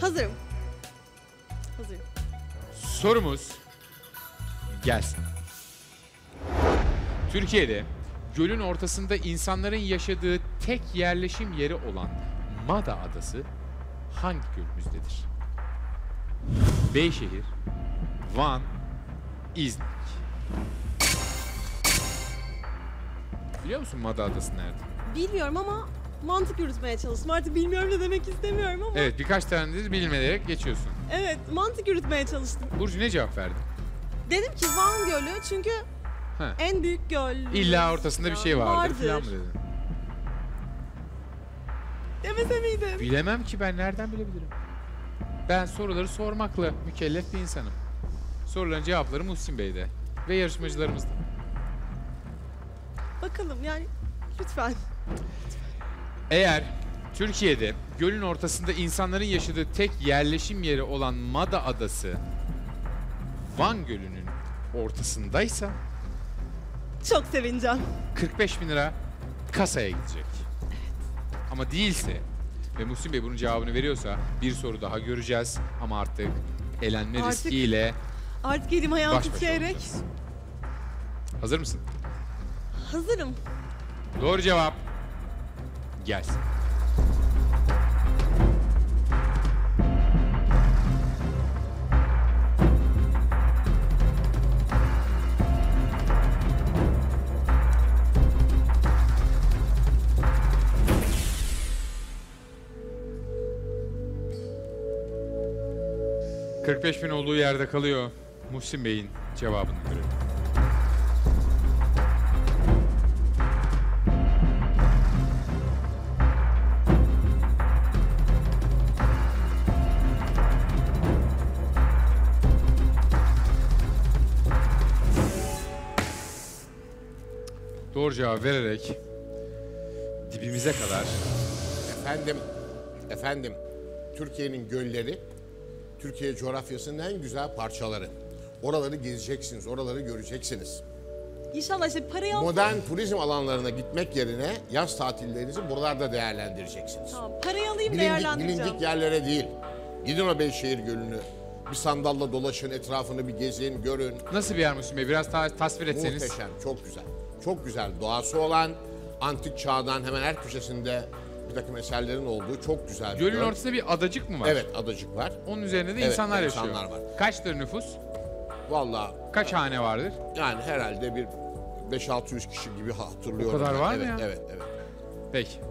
Hazırım. Hazırım. Sorumuz gelsin. Türkiye'de gölün ortasında insanların yaşadığı tek yerleşim yeri olan Mada Adası hangi gölümüzdedir? Beyşehir, Van, İznik. Biliyor musun Mada Adası nerede? Bilmiyorum ama mantık yürütmeye çalıştım. Artık bilmiyorum da demek istemiyorum ama. Evet birkaç tanedir bilmeyerek geçiyorsun. Evet, mantık yürütmeye çalıştım. Burcu ne cevap verdin? Dedim ki Van Gölü çünkü Ha. en büyük göl. İlla ortasında bir şey vardır, falan mı dedin? Demese miydim? Bilemem ki ben nereden bilebilirim? Ben soruları sormakla mükellef bir insanım. Soruların cevapları Muhsin Bey'de ve yarışmacılarımızda. Bakalım yani lütfen. Eğer Türkiye'de gölün ortasında insanların yaşadığı tek yerleşim yeri olan Mada Adası Van Gölü'nün ortasındaysa Çok sevineceğim. 45 bin lira kasaya gidecek. Ama değilse ve Muhsin Bey bunun cevabını veriyorsa bir soru daha göreceğiz ama artık elenme Artık riskiyle Artık elim ayağım baş başa titreyerek. Hazır mısın? Hazırım. Doğru cevap gelsin. ...45 bin olduğu yerde kalıyor. Muhsin Bey'in cevabını görelim. Doğru cevap vererek dibimize kadar Efendim, efendim, Türkiye'nin gölleri, Türkiye coğrafyasının en güzel parçaları. Oraları gezeceksiniz, oraları göreceksiniz. İnşallah işte parayı al. Modern turizm alanlarına gitmek yerine yaz tatillerinizi buralarda değerlendireceksiniz. Tamam, parayı alayım Bilindik, değerlendireceğim. bilindik yerlere değil. Gidin o Beyşehir Gölü'nü. Bir sandalla dolaşın, etrafını bir gezin, görün. nasıl bir yer Muhsin Bey? Biraz ta- tasvir etseniz. Muhteşem, çok güzel. Çok güzel. Doğası olan, antik çağdan hemen her köşesinde bir takım eserlerin olduğu çok güzel bir Gölün göl. ortasında bir adacık mı var? Evet, adacık var. Onun üzerinde de Evet, insanlar yaşıyor. insanlar var. Kaçtır nüfus? Vallahi Kaç hane vardır? yani herhalde bir 5-600 kişi gibi hatırlıyorum. Kadar ben. var mı evet, ya? Evet, evet. Peki.